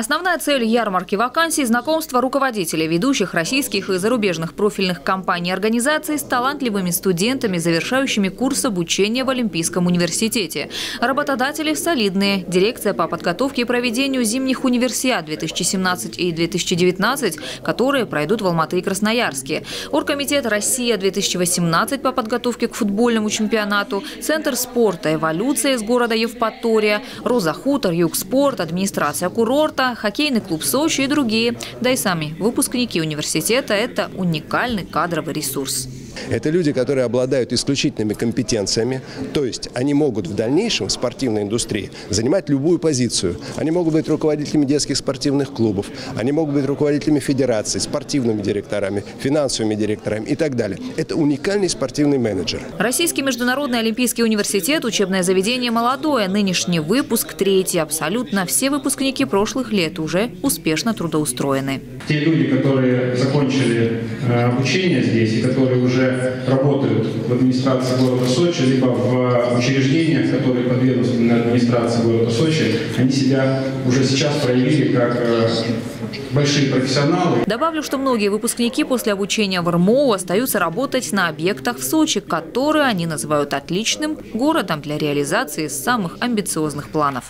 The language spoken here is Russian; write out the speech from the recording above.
Основная цель ярмарки вакансий – знакомство руководителей ведущих российских и зарубежных профильных компаний и организаций с талантливыми студентами, завершающими курс обучения в Олимпийском университете. Работодатели солидные. Дирекция по подготовке и проведению зимних универсиад 2017 и 2019, которые пройдут в Алматы и Красноярске. Оргкомитет «Россия-2018» по подготовке к футбольному чемпионату, Центр спорта «Эволюция» из города Евпатория, Роза Хутор, Югспорт, администрация курорта, хоккейный клуб Сочи и другие. Да и сами выпускники университета – это уникальный кадровый ресурс. Это люди, которые обладают исключительными компетенциями, то есть они могут в дальнейшем в спортивной индустрии занимать любую позицию. Они могут быть руководителями детских спортивных клубов, они могут быть руководителями федераций, спортивными директорами, финансовыми директорами и так далее. Это уникальный спортивный менеджер. Российский международный олимпийский университет – учебное заведение молодое. Нынешний выпуск третий. Абсолютно все выпускники прошлых лет уже успешно трудоустроены. Те люди, которые закончили э, обучение здесь и которые уже работают в администрации города Сочи, либо в учреждениях, которые подведомственны администрации города Сочи, они себя уже сейчас проявили как э, большие профессионалы. Добавлю, что многие выпускники после обучения в РМО остаются работать на объектах в Сочи, которые они называют отличным городом для реализации самых амбициозных планов.